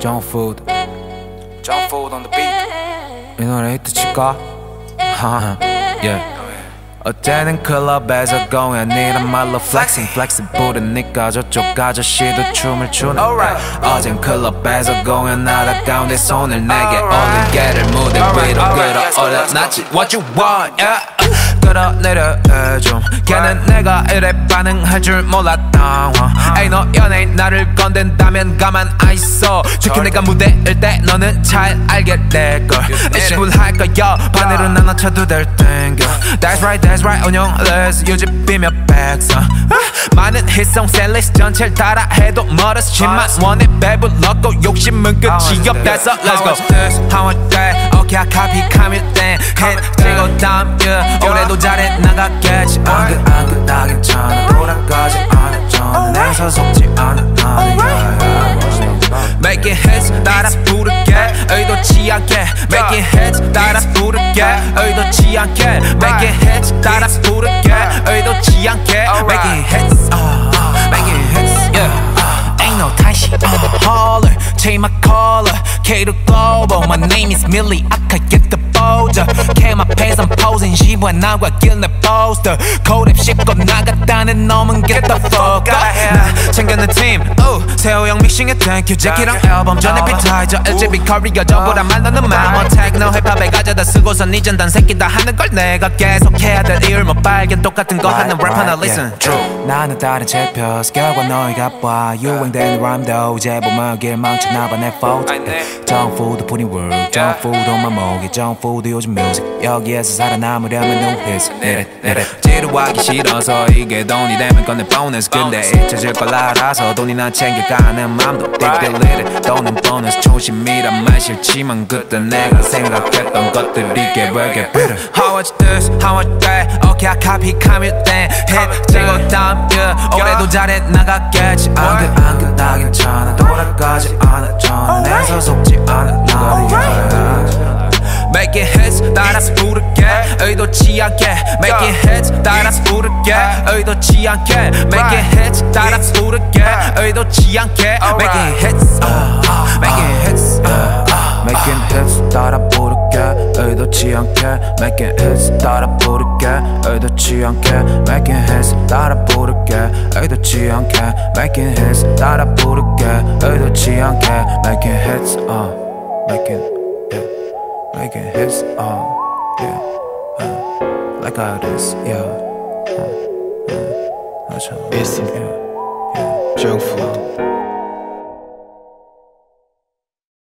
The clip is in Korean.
Junk food. Junk food on the beat. 이 노래 히트 칠까? 하하 yeah. 어제는 클럽에서 공연이란 말로 flexing flexing. 부르니까 저쪽 아저씨도 춤을 추네 어젠 클럽에서 공연하다 가운데 손을 내게. 올린 개를 무대 위로 끌어올려 놨지 What you want? Yeah 끌어내려 해좀 걔는 내가 이래 반응할 줄 몰랐다. 에이 너 연예인 나를 건든다면 가만 안 있어. 특히 내가 무대일 때 너는 잘 알게 될걸. 일시불 할 거야. 반으로 나눠쳐도 될 땡겨. That's right that's right. 운영 list 유지비며 백선 많은 히송 셀리스 전체를 따라 해도 멀었지만 원에 배불렀고 욕심은 끝이 없다서 Let's go. How much that Come you then Hit 찍고 다음 year 올해도 잘해 나가겠지. 안끝 나 괜찮아. 돌아가지 저는 내서 속지 않아 Making hits 따라 부르게. 의도치 않게 Making hits 따라 부르게. 의도치 않게 Making hits 따라 부르게. 의도치 않게 Making hits Change my color K to global My name is Millie I could get the 보자 Came up as I'm posing 시부한 나와 길내 poster 코랩 씹고 나갔다는 놈은 get the fuck up 나 챙겨낸 팀 오, 세호형 믹싱에 thank you 제키랑 앨범 전에 피타이저 LGB 커리어 저보다 말너는 마모 테크노 힙합에 가져 다 쓰고선 이젠 단 새끼 다 하는 걸 내가 계속해야 될 이유 뭐 발견. 똑같은 거 하는 랩 하나 listen. True. 나는 다른 제표스 결과 너희가 봐. 유행되는 람도 이제 보면 길 망쳐나봐. 내 포트 정푸드 푸니 work 정푸드 on my 목에 정푸드 요즘 뮤직 여기에서 살아남으려면 new hits 내래 내래 지루하기 싫어서 이게 돈이 되면 꺼내 보너스 근데 잊혀질 걸 알아서 돈이나 챙겨가는 맘도 띠띠리리 돈은 보너스 초심이란 말 싫지만 그때 내가 생각했던 것 들이 계획에 비를 How much this, how much that Okay I copy come you then Hit 찍고 다음 year 올해도 잘해 나가겠지 안끝 안끝 나 괜찮아 돌아가지 않아 저는 내서 속지 않아 나는 Making hits 따라 부르게 의도치 않게 Making hits 따라 부르게 의도치 않게 Making hits 따라 부르게 의도치 않게 Making hits 의도치 않게 Making hits 따라 부르게 의도치 않게 Making hits 따라 부르게 의도치 않게 Making hits 따라 부르게 의도치 않게 Making hits uh, Making making hits, uh, yeah, uh, like how it is, yeah, uh, uh, that's how, It's yeah, yeah. junk food.